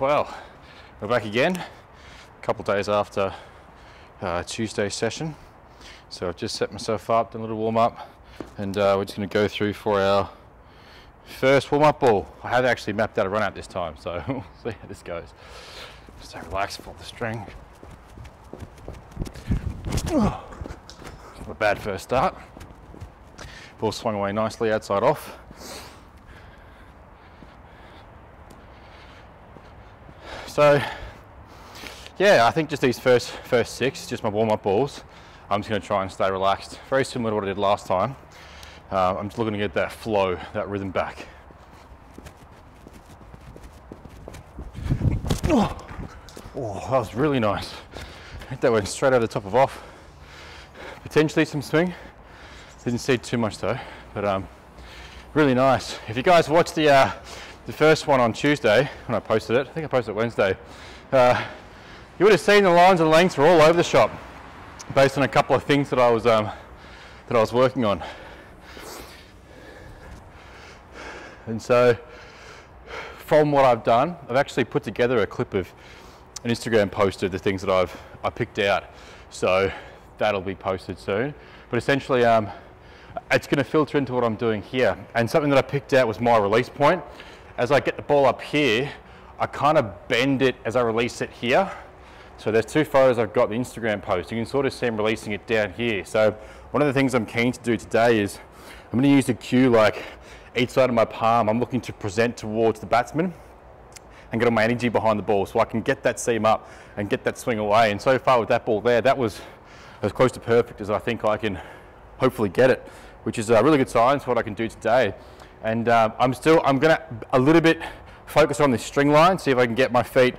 Well, we're back again, a couple days after uh, Tuesday session. So I've just set myself up, done a little warm up, and uh, we're just going to go through for our first warm up ball. I have actually mapped out a run out this time, so we'll see how this goes. Stay relaxed, pull the string. Not a bad first start. Ball swung away nicely outside off. So yeah, I think just these first first six, just my warm-up balls. I'm just going to try and stay relaxed. Very similar to what I did last time. Uh, I'm just looking to get that flow, that rhythm back. Oh, oh that was really nice. That went straight over the top of off. Potentially some swing. Didn't see too much though, but um, really nice. If you guys watched the uh, the first one on Tuesday when I posted it, I think I posted it Wednesday, uh, you would have seen the lines and lengths were all over the shop based on a couple of things that I was um, that I was working on. And so from what I've done, I've actually put together a clip of an Instagram post of the things that I've I picked out. So that'll be posted soon. But essentially, um, it's going to filter into what I'm doing here. And something that I picked out was my release point as I get the ball up here, I kind of bend it as I release it here. So there's two photos I've got the Instagram post. You can sort of see I'm releasing it down here. So one of the things I'm keen to do today is I'm going to use the cue like each side of my palm. I'm looking to present towards the batsman and get all my energy behind the ball so I can get that seam up and get that swing away. And so far with that ball there, that was as close to perfect as I think I can hopefully get it, which is a really good sign for what I can do today. And um, I'm still, I'm gonna a little bit focus on this string line, see if I can get my feet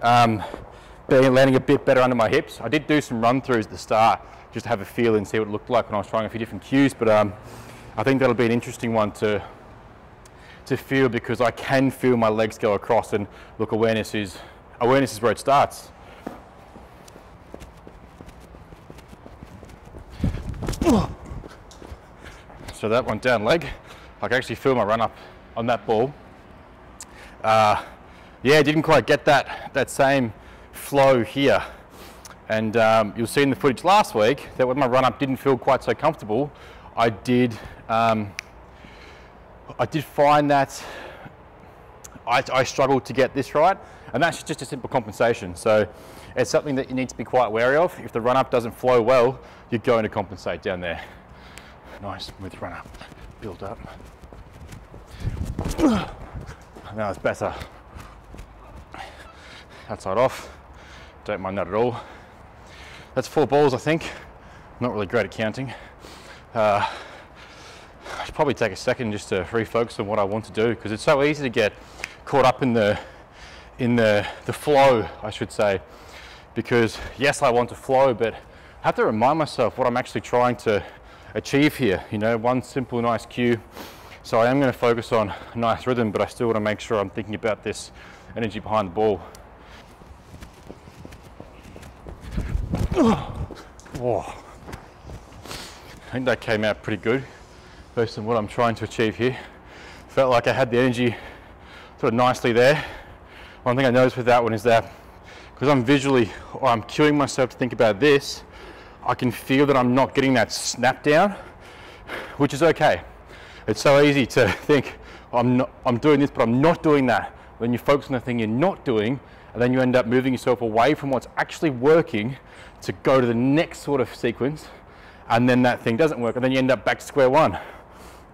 um, landing a bit better under my hips. I did do some run throughs at the start just to have a feel and see what it looked like when I was trying a few different cues, but um, I think that'll be an interesting one to, to feel because I can feel my legs go across and look, awareness is, awareness is where it starts. So that one down leg. I can actually feel my run up on that ball. Uh, yeah, didn't quite get that, that same flow here. And um, you'll see in the footage last week that when my run up didn't feel quite so comfortable, I did, um, I did find that I, I struggled to get this right. And that's just a simple compensation. So it's something that you need to be quite wary of. If the run up doesn't flow well, you're going to compensate down there. Nice smooth run up, build up. Now it's better. Outside off. Don't mind that at all. That's four balls, I think. Not really great at counting. Uh, I should probably take a second just to refocus on what I want to do because it's so easy to get caught up in the in the the flow, I should say. Because yes, I want to flow, but I have to remind myself what I'm actually trying to achieve here. You know, one simple, nice cue so I am going to focus on nice rhythm, but I still want to make sure I'm thinking about this energy behind the ball. I think that came out pretty good based on what I'm trying to achieve here. Felt like I had the energy sort of nicely there. One thing I noticed with that one is that because I'm visually, or I'm cueing myself to think about this, I can feel that I'm not getting that snap down, which is okay. It's so easy to think, I'm, not, I'm doing this, but I'm not doing that. When you focus on the thing you're not doing, and then you end up moving yourself away from what's actually working to go to the next sort of sequence, and then that thing doesn't work, and then you end up back to square one.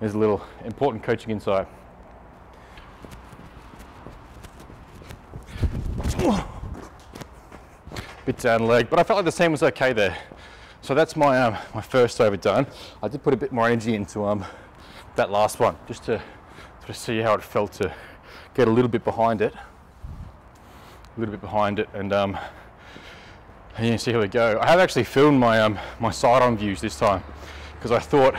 There's a little important coaching insight. Bit down leg, but I felt like the seam was okay there. So that's my um, my first overdone. I did put a bit more energy into um, that last one, just to sort see how it felt to get a little bit behind it, a little bit behind it, and um, and you see how we go. I have actually filmed my um, my side-on views this time because I thought,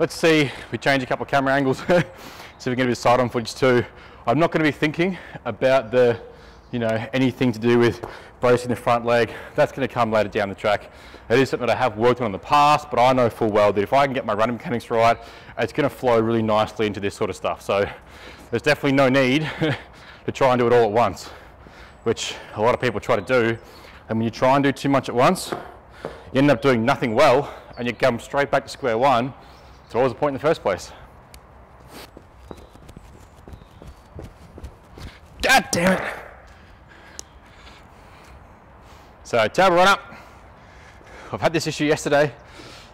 let's see, we change a couple of camera angles, see if we can get a bit of side-on footage too. I'm not going to be thinking about the, you know, anything to do with bracing the front leg. That's going to come later down the track. It is something that I have worked on in the past, but I know full well that if I can get my running mechanics right, it's going to flow really nicely into this sort of stuff. So there's definitely no need to try and do it all at once, which a lot of people try to do. And when you try and do too much at once, you end up doing nothing well and you come straight back to square one. What was the point in the first place? God damn it. So table run up. I've had this issue yesterday.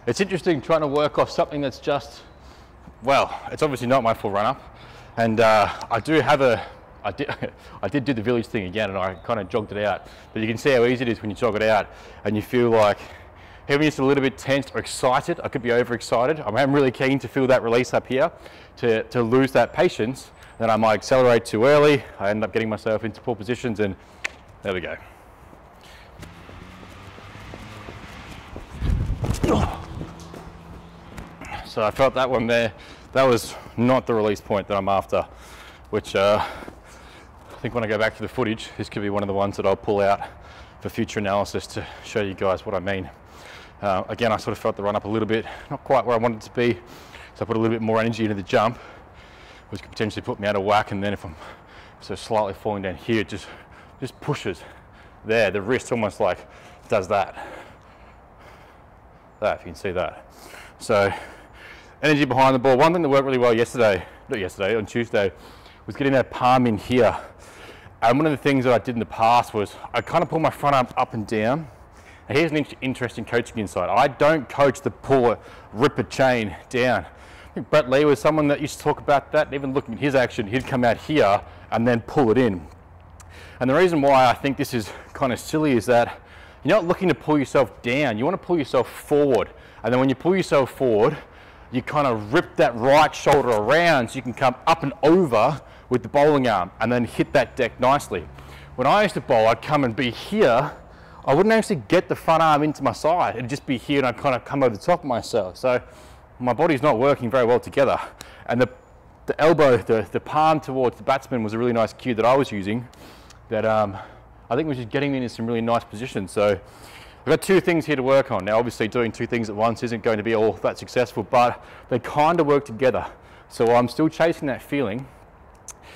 It's interesting trying to work off something that's just, well, it's obviously not my full run up. And uh, I do have a, I did, I did do the village thing again and I kind of jogged it out. But you can see how easy it is when you jog it out and you feel like, even just a little bit tensed or excited, I could be overexcited. I'm really keen to feel that release up here, to, to lose that patience. Then I might accelerate too early. I end up getting myself into poor positions and there we go. So I felt that one there. That was not the release point that I'm after, which uh, I think when I go back to the footage, this could be one of the ones that I'll pull out for future analysis to show you guys what I mean. Uh, again, I sort of felt the run up a little bit, not quite where I wanted it to be, so I put a little bit more energy into the jump, which could potentially put me out of whack, and then if I'm so slightly falling down here, it just, just pushes there. The wrist almost like does that. That, if you can see that. So energy behind the ball. One thing that worked really well yesterday, not yesterday, on Tuesday, was getting that palm in here. And one of the things that I did in the past was I kind of pull my front arm up and down. And here's an interesting coaching insight. I don't coach the pull ripper chain down. I think Brett Lee was someone that used to talk about that. Even looking at his action, he'd come out here and then pull it in. And the reason why I think this is kind of silly is that you're not looking to pull yourself down. You want to pull yourself forward. And then when you pull yourself forward, you kind of rip that right shoulder around so you can come up and over with the bowling arm and then hit that deck nicely. When I used to bowl, I'd come and be here. I wouldn't actually get the front arm into my side. It'd just be here and I'd kind of come over the top of myself. So my body's not working very well together. And the, the elbow, the, the palm towards the batsman was a really nice cue that I was using that um, I think was just getting me into some really nice positions. So We've got two things here to work on. Now, obviously doing two things at once isn't going to be all that successful, but they kind of work together. So I'm still chasing that feeling.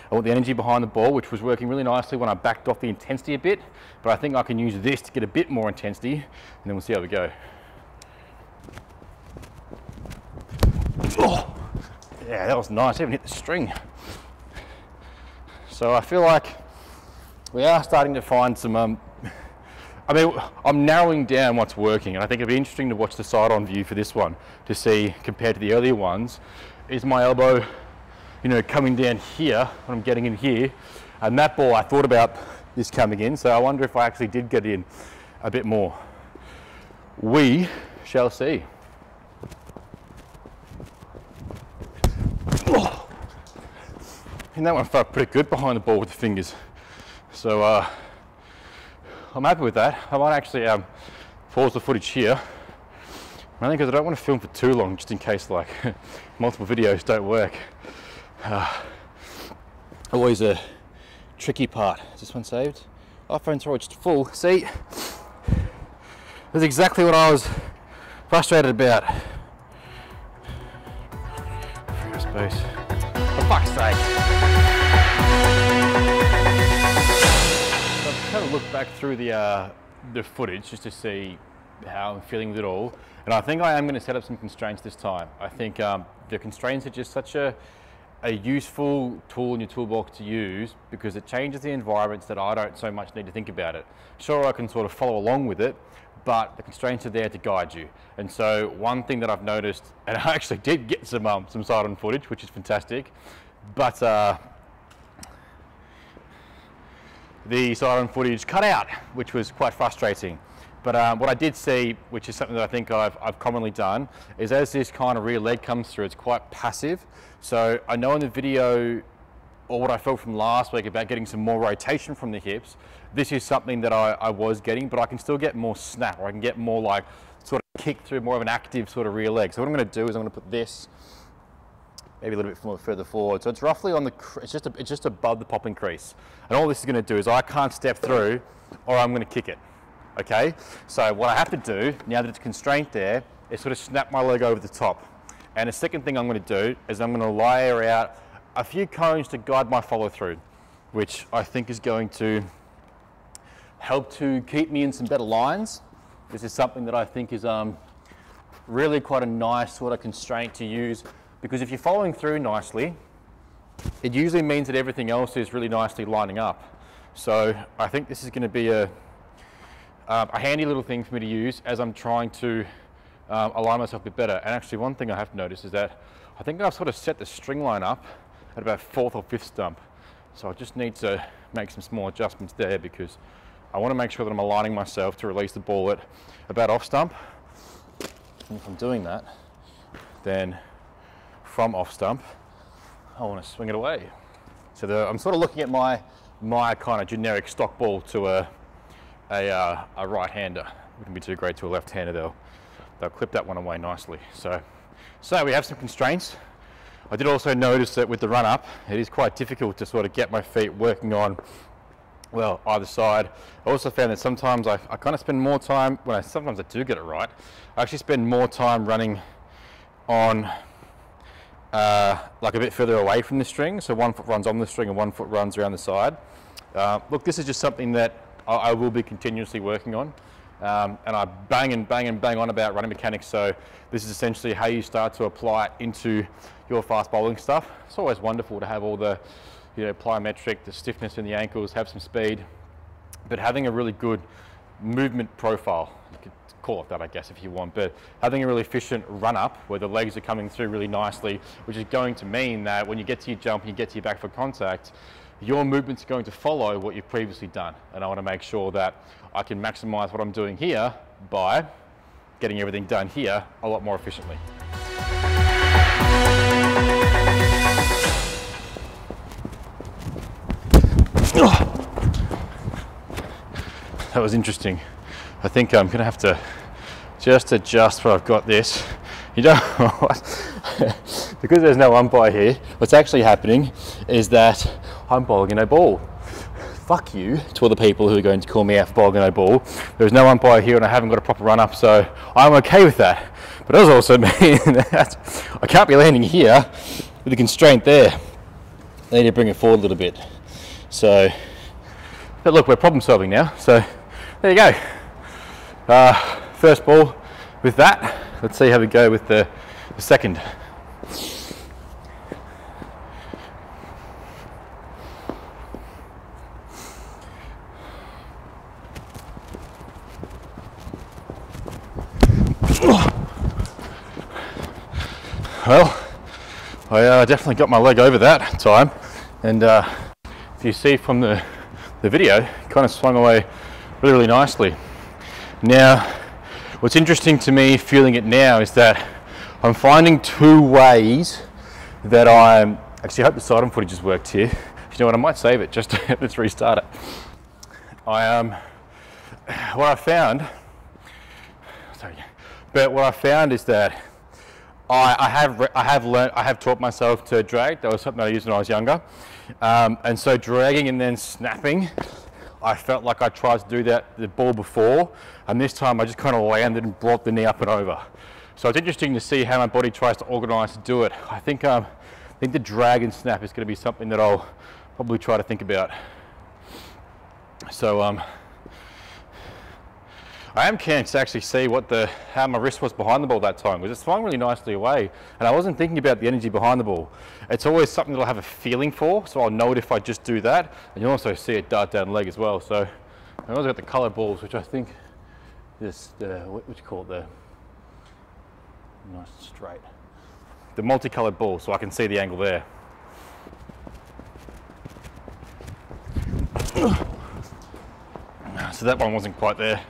I want the energy behind the ball, which was working really nicely when I backed off the intensity a bit, but I think I can use this to get a bit more intensity, and then we'll see how we go. Oh, yeah, that was nice. I even hit the string. So I feel like we are starting to find some um, I mean, I'm narrowing down what's working, and I think it'd be interesting to watch the side-on view for this one to see, compared to the earlier ones, is my elbow, you know, coming down here when I'm getting in here, and that ball, I thought about this coming in, so I wonder if I actually did get in a bit more. We shall see. Oh. And that one felt pretty good behind the ball with the fingers. So, uh, I'm happy with that. I might actually um, pause the footage here, mainly because I don't want to film for too long, just in case like multiple videos don't work. Uh, always a tricky part. Is this one saved? Our phone's already just full. See, that's exactly what I was frustrated about. Space. For fuck's sake. Look back through the, uh, the footage just to see how I'm feeling with it all. And I think I am going to set up some constraints this time. I think um, the constraints are just such a, a useful tool in your toolbox to use because it changes the environments that I don't so much need to think about it. Sure, I can sort of follow along with it, but the constraints are there to guide you. And so one thing that I've noticed, and I actually did get some, um, some side-on footage, which is fantastic, but uh, the side-on footage cut out, which was quite frustrating. But um, what I did see, which is something that I think I've, I've, commonly done, is as this kind of rear leg comes through, it's quite passive. So I know in the video, or what I felt from last week about getting some more rotation from the hips, this is something that I, I was getting, but I can still get more snap, or I can get more like sort of kick through more of an active sort of rear leg. So what I'm gonna do is I'm gonna put this maybe a little bit further forward. So it's roughly on the, it's just, a, it's just above the popping crease. And all this is gonna do is I can't step through or I'm gonna kick it, okay? So what I have to do, now that it's constrained there, is sort of snap my leg over the top. And the second thing I'm gonna do is I'm gonna layer out a few cones to guide my follow through. which I think is going to help to keep me in some better lines. This is something that I think is um, really quite a nice sort of constraint to use because if you're following through nicely, it usually means that everything else is really nicely lining up. So I think this is going to be a, um, a handy little thing for me to use as I'm trying to um, align myself a bit better. And actually one thing I have noticed is that I think I've sort of set the string line up at about fourth or fifth stump. So I just need to make some small adjustments there because I want to make sure that I'm aligning myself to release the ball at about off stump. And if I'm doing that, then from off stump, I want to swing it away. So the, I'm sort of looking at my my kind of generic stock ball to a a, uh, a right-hander. Wouldn't be too great to a left-hander. They'll they'll clip that one away nicely. So so we have some constraints. I did also notice that with the run up, it is quite difficult to sort of get my feet working on well, either side. I also found that sometimes I, I kind of spend more time, when I sometimes I do get it right, I actually spend more time running on uh, like a bit further away from the string. So one foot runs on the string and one foot runs around the side. Uh, look, this is just something that I, I will be continuously working on. Um, and I bang and bang and bang on about running mechanics. So this is essentially how you start to apply it into your fast bowling stuff. It's always wonderful to have all the you know, plyometric, the stiffness in the ankles, have some speed, but having a really good movement profile, call it that I guess if you want, but having a really efficient run up where the legs are coming through really nicely, which is going to mean that when you get to your jump and you get to your back foot contact, your movement's going to follow what you've previously done. And I want to make sure that I can maximize what I'm doing here by getting everything done here a lot more efficiently. That was interesting. I think I'm gonna have to just adjust where I've got this. You know because there's no umpire here, what's actually happening is that I'm bowling no ball. Fuck you to all the people who are going to call me out for bowling no ball. There's no umpire here and I haven't got a proper run up, so I'm okay with that. But it does also mean that I can't be landing here with the constraint there. I need to bring it forward a little bit. So, but look, we're problem solving now. So there you go. Uh, first ball with that. Let's see how we go with the, the second. Well, I uh, definitely got my leg over that time and uh, if you see from the, the video, kind of swung away really, really nicely. Now, what's interesting to me feeling it now is that I'm finding two ways that I'm, actually I hope the side on footage has worked here. You know what, I might save it, just let's restart it. I, um, what I found, sorry, but what I found is that I, I, have I have learned I have taught myself to drag. That was something I used when I was younger, um, and so dragging and then snapping I felt like I tried to do that the ball before, and this time I just kind of landed and brought the knee up and over. So it's interesting to see how my body tries to organize to do it. I think, um, I think the drag and snap is going to be something that I'll probably try to think about. So um, I am keen to actually see what the how my wrist was behind the ball that time because it swung really nicely away and I wasn't thinking about the energy behind the ball. It's always something that I'll have a feeling for so I'll know it if I just do that and you'll also see it dart down leg as well. So I also got the colour balls which I think this the what would you call it the nice straight the multicoloured ball so I can see the angle there. So that one wasn't quite there.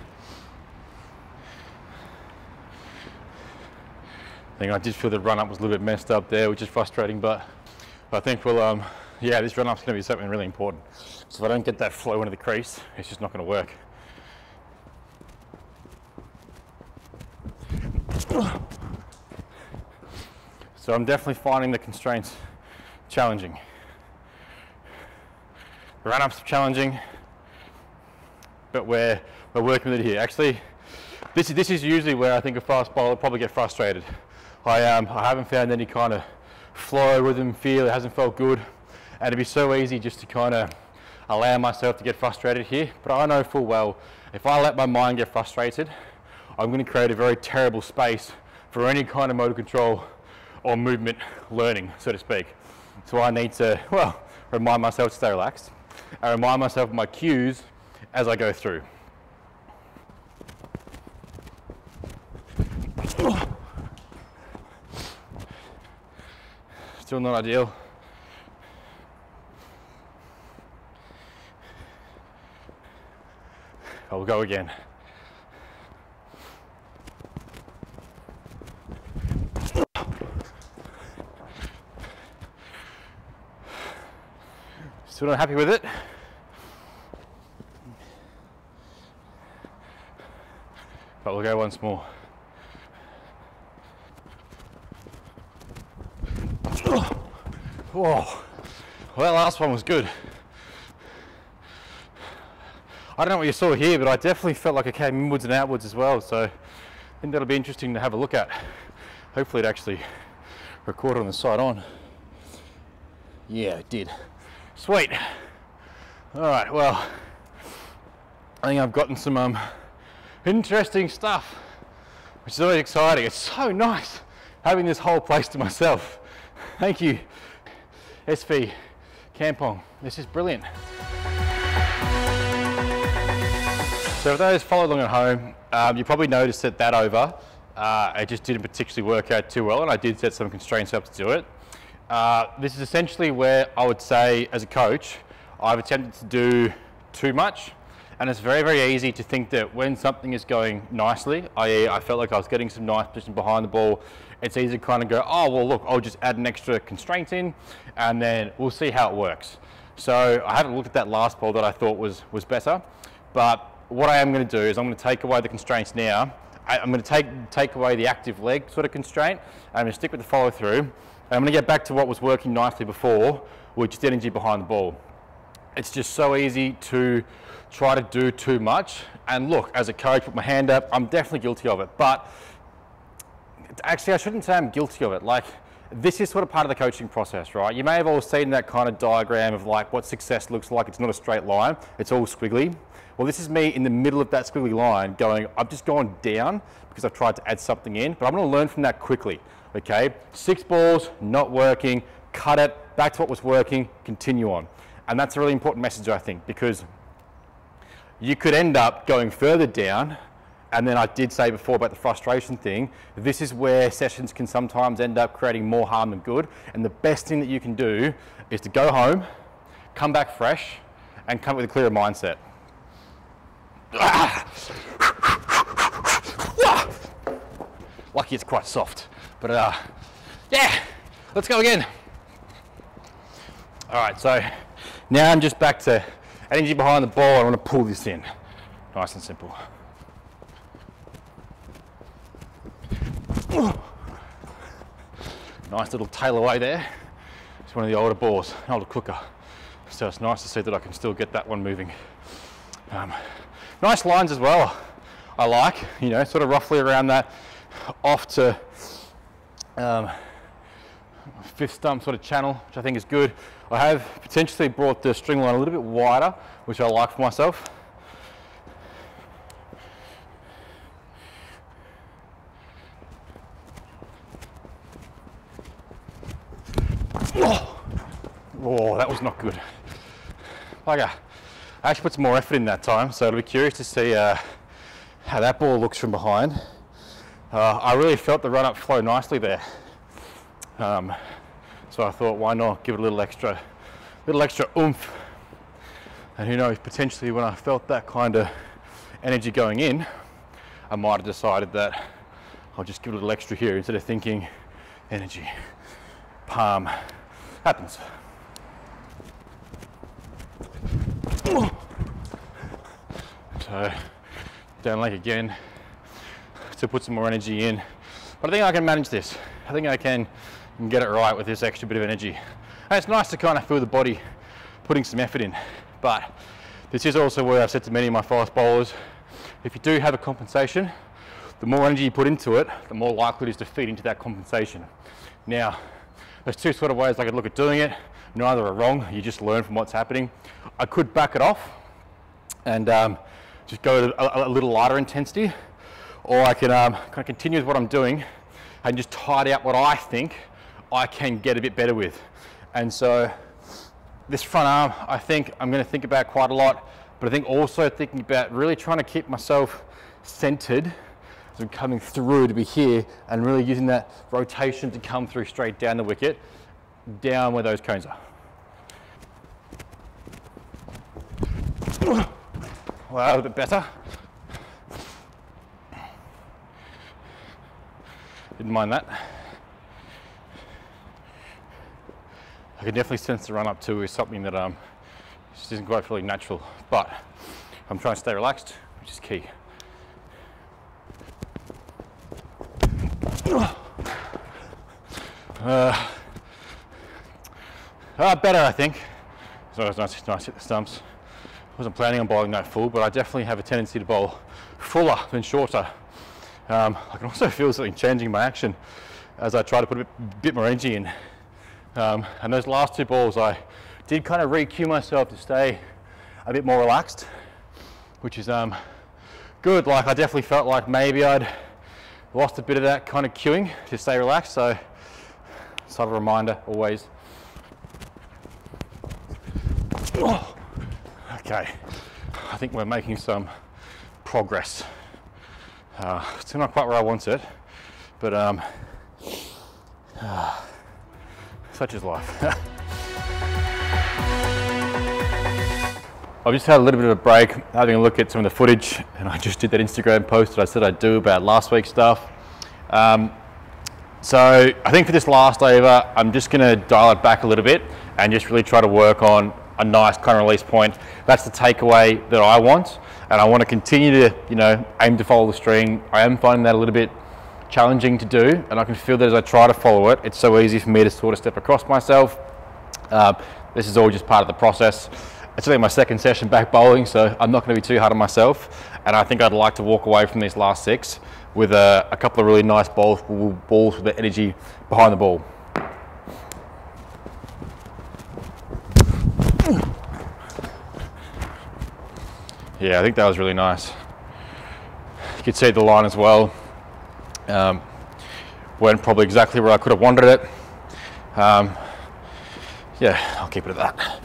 I think I did feel the run up was a little bit messed up there, which is frustrating, but I think we'll, um, yeah, this run up's going to be something really important. So if I don't get that flow into the crease, it's just not going to work. So I'm definitely finding the constraints challenging. The run up's challenging, but we're, we're working with it here. Actually, this is, this is usually where I think a fast bowler probably get frustrated. I, um, I haven't found any kind of flow rhythm feel. It hasn't felt good. And it'd be so easy just to kind of allow myself to get frustrated here, but I know full well if I let my mind get frustrated, I'm going to create a very terrible space for any kind of motor control or movement learning, so to speak. So I need to, well, remind myself to stay relaxed and remind myself of my cues as I go through. Still not ideal. I'll go again. Still not happy with it. But we'll go once more. Whoa. Well, that last one was good. I don't know what you saw here, but I definitely felt like I came inwards and outwards as well. So I think that'll be interesting to have a look at. Hopefully it actually recorded on the side on. Yeah, it did. Sweet. All right, well, I think I've gotten some um, interesting stuff, which is always exciting. It's so nice having this whole place to myself. Thank you, SV Kampong. This is brilliant. So for those following along at home, um, you probably noticed that that over, uh, it just didn't particularly work out too well and I did set some constraints up to do it. Uh, this is essentially where I would say as a coach, I've attempted to do too much and it's very, very easy to think that when something is going nicely, i.e. I felt like I was getting some nice position behind the ball, it's easy to kind of go, oh, well, look, I'll just add an extra constraint in and then we'll see how it works. So I haven't looked at that last ball that I thought was, was better, but what I am going to do is I'm going to take away the constraints now. I, am going to take, take away the active leg sort of constraint. I'm going to stick with the follow through. I'm going to get back to what was working nicely before, which is energy behind the ball. It's just so easy to try to do too much. And look, as a coach, put my hand up, I'm definitely guilty of it. But actually, I shouldn't say I'm guilty of it. Like, this is sort of part of the coaching process, right? You may have all seen that kind of diagram of like what success looks like. It's not a straight line, it's all squiggly. Well, this is me in the middle of that squiggly line going, I've just gone down because I've tried to add something in, but I'm gonna learn from that quickly, okay? Six balls, not working, cut it, back to what was working, continue on. And that's a really important message, I think, because you could end up going further down and then I did say before about the frustration thing, this is where sessions can sometimes end up creating more harm than good. And the best thing that you can do is to go home, come back fresh, and come with a clearer mindset. Lucky it's quite soft, but uh, yeah, let's go again. All right, so now I'm just back to energy behind the ball. I want to pull this in, nice and simple. Nice little tail away there. It's one of the older balls, an older cooker. So it's nice to see that I can still get that one moving. Um, Nice lines as well, I like, you know, sort of roughly around that off to um, fifth stump sort of channel, which I think is good. I have potentially brought the string line a little bit wider, which I like for myself. Oh, oh that was not good. I actually put some more effort in that time, so it'll be curious to see uh, how that ball looks from behind. Uh, I really felt the run up flow nicely there. Um, so I thought, why not give it a little extra, little extra oomph. And who knows, potentially when I felt that kind of energy going in, I might have decided that I'll just give it a little extra here instead of thinking energy, palm, happens. So down leg again to put some more energy in. But I think I can manage this. I think I can get it right with this extra bit of energy. And it's nice to kind of feel the body putting some effort in. But this is also where I've said to many of my fast bowlers, if you do have a compensation, the more energy you put into it, the more likely it is to feed into that compensation. Now, there's two sort of ways I could look at doing it. neither are wrong. You just learn from what's happening. I could back it off and um, just go to a, a, little lighter intensity, or I can um, kind of continue with what I'm doing and just tide out what I think I can get a bit better with. And so this front arm, I think I'm going to think about quite a lot, but I think also thinking about really trying to keep myself centered as I'm coming through to be here and really using that rotation to come through straight down the wicket, down where those cones are. Wow, a bit better. Didn't mind that. I can definitely sense the run up too is something that um, just isn't quite feeling natural, but I'm trying to stay relaxed, which is key. Uh, uh, better, I think. So it's nice, nice hit the stumps. I Wasn't planning on bowling that full, but I definitely have a tendency to bowl fuller than shorter. Um, I can also feel something changing my action as I try to put a bit, bit more energy in. Um, and those last two balls, I did kind of re-cue myself to stay a bit more relaxed, which is um, good. Like I definitely felt like maybe I'd lost a bit of that kind of cueing to stay relaxed. So sort of a reminder always. Okay, I think we're making some progress. Uh, still not quite where I want it, but um, uh, such is life. I've just had a little bit of a break, having a look at some of the footage, and I just did that Instagram post that I said I'd do about last week's stuff. Um, so I think for this last over, I'm just going to dial it back a little bit and just really try to work on a nice kind of release point. That's the takeaway that I want, and I want to continue to, you know, aim to follow the string. I am finding that a little bit challenging to do, and I can feel that as I try to follow it, it's so easy for me to sort of step across myself. Uh, this is all just part of the process. It's only my second session back bowling, so I'm not going to be too hard on myself. And I think I'd like to walk away from these last six with a, a couple of really nice balls, balls with the energy behind the ball. Yeah, I think that was really nice. You could see the line as well. Um, went probably exactly where I could have wanted it. Um, yeah, I'll keep it at that.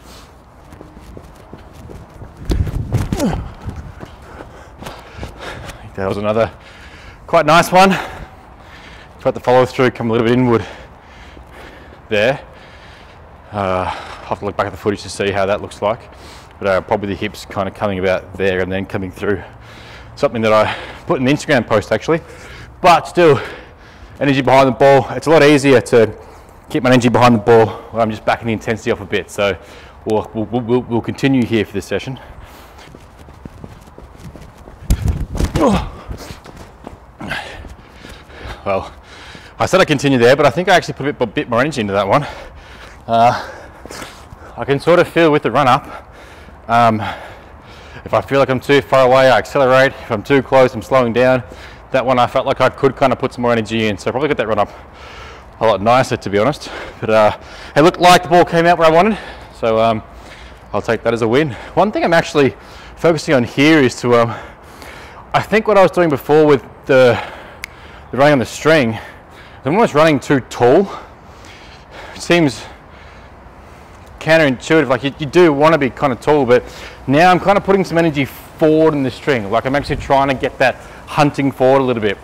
that was another quite nice one. Tried the follow through, come a little bit inward there. Uh, I'll have to look back at the footage to see how that looks like. But uh, probably the hips kind of coming about there and then coming through. Something that I put in the Instagram post actually but still energy behind the ball. It's a lot easier to keep my energy behind the ball when I'm just backing the intensity off a bit. So we'll, we'll, we'll, we'll continue here for this session. Well, I said I'd continue there, but I think I actually put a bit, a bit more energy into that one. Uh, I can sort of feel with the run up. Um, if I feel like I'm too far away, I accelerate. If I'm too close, I'm slowing down that one I felt like I could kind of put some more energy in. So I probably got that run up a lot nicer to be honest. But uh, it looked like the ball came out where I wanted. So um, I'll take that as a win. One thing I'm actually focusing on here is to, um, I think what I was doing before with the, the running on the string, I'm almost running too tall. It seems counterintuitive, like you, you do want to be kind of tall, but now I'm kind of putting some energy forward in the string. Like I'm actually trying to get that hunting forward a little bit.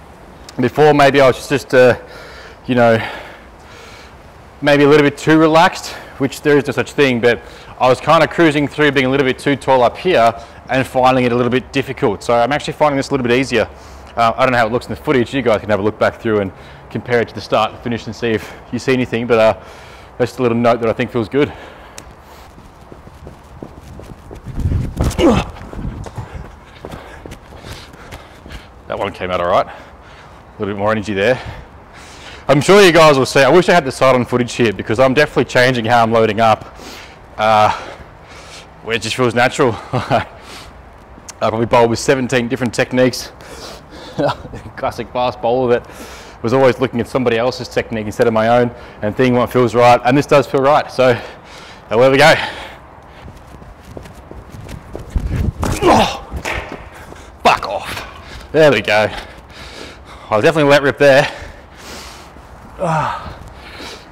Before maybe I was just, uh, you know, maybe a little bit too relaxed, which there is no such thing, but I was kind of cruising through being a little bit too tall up here and finding it a little bit difficult. So I'm actually finding this a little bit easier. Uh, I don't know how it looks in the footage. You guys can have a look back through and compare it to the start and finish and see if you see anything, but uh, just a little note that I think feels good. That one came out all right. A little bit more energy there. I'm sure you guys will see, I wish I had the side on footage here because I'm definitely changing how I'm loading up. Uh, where it just feels natural. I probably bowled with 17 different techniques. Classic fast bowler that was always looking at somebody else's technique instead of my own and thinking what feels right. And this does feel right. So So there we go. Oh, fuck off. There we go. I was definitely let rip there.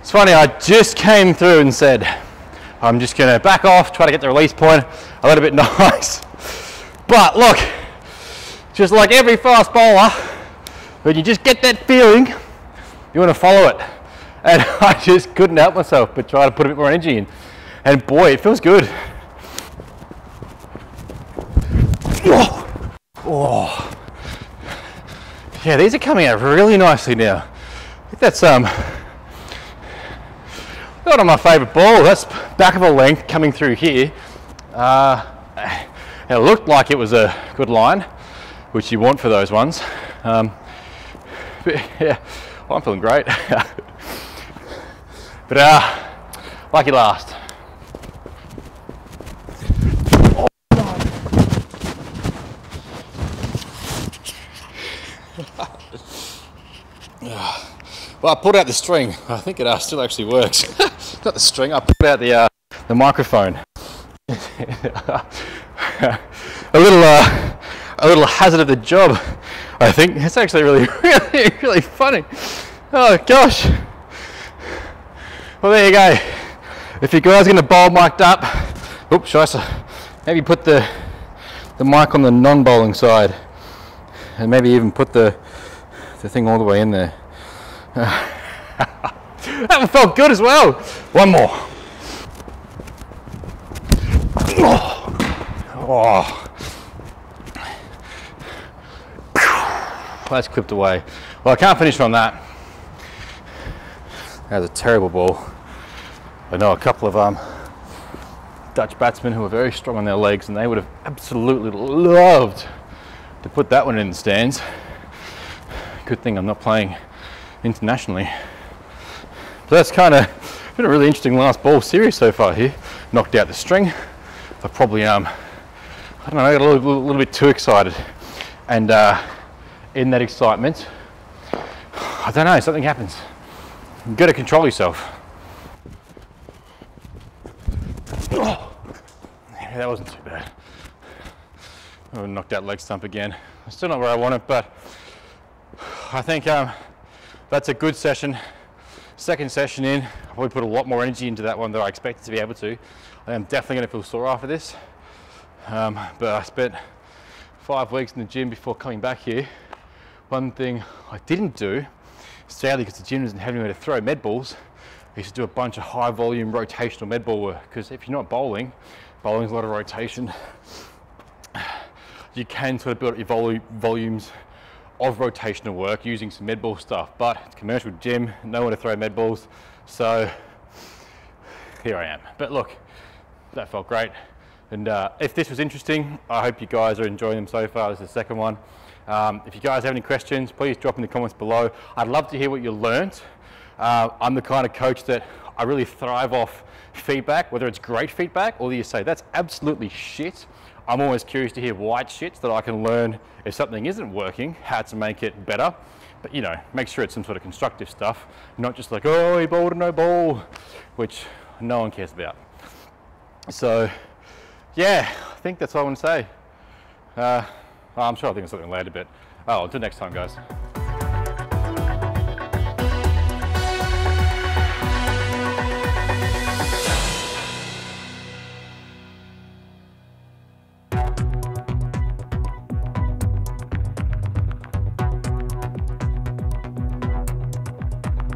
It's funny, I just came through and said, I'm just gonna back off, try to get the release point a little bit nice. But look, just like every fast bowler, when you just get that feeling, you wanna follow it. And I just couldn't help myself but try to put a bit more energy in. And boy, it feels good. Oh. oh. Yeah, these are coming out really nicely now. I think that's um, not on my favourite ball. That's back of a length coming through here. Uh, it looked like it was a good line, which you want for those ones. Um, but yeah, well, I'm feeling great. but uh, lucky last. Well, I pulled out the string. I think it uh, still actually works. Not the string, I pulled out the, uh, the microphone. a little uh, a little hazard of the job, I think. It's actually really, really, really funny. Oh gosh. Well, there you go. If you guys are going to bowl mic'd up, oops, maybe put the the mic on the non-bowling side, and maybe even put the the thing all the way in there. that one felt good as well. One more. Oh. oh. That's clipped away. Well, I can't finish on that. That was a terrible ball. I know a couple of um, Dutch batsmen who are very strong on their legs and they would have absolutely loved to put that one in the stands. Good thing I'm not playing internationally. So that's kind of been a really interesting last ball series so far here. Knocked out the string. I probably, um, I don't know, I got a little, little, little bit too excited. And uh, in that excitement, I don't know, something happens. You've got to control yourself. Oh, that wasn't too bad. I knocked out leg stump again. Still not where I want it, but I think um, that's a good session. Second session in, I probably put a lot more energy into that one than I expected to be able to. I am definitely gonna feel sore after this. Um, but I spent five weeks in the gym before coming back here. One thing I didn't do, sadly because the gym doesn't have anywhere to throw med balls, I used to do a bunch of high volume rotational med ball work because if you're not bowling, bowling is a lot of rotation. You can sort of build up your volu volumes of rotational work using some med ball stuff, but it's commercial gym, no one to throw med balls, so here I am. But look, that felt great. And uh, if this was interesting, I hope you guys are enjoying them so far. This is the second one. Um, if you guys have any questions, please drop in the comments below. I'd love to hear what you learned. Uh, I'm the kind of coach that I really thrive off feedback, whether it's great feedback or you say, that's absolutely shit. I'm always curious to hear white shit so that I can learn if something isn't working, how to make it better. But you know, make sure it's some sort of constructive stuff, not just like, oh, he bowled a no ball, which no one cares about. So, yeah, I think that's all I want to say. Uh, I'm sure I'll think it's something later, but oh, until next time, guys.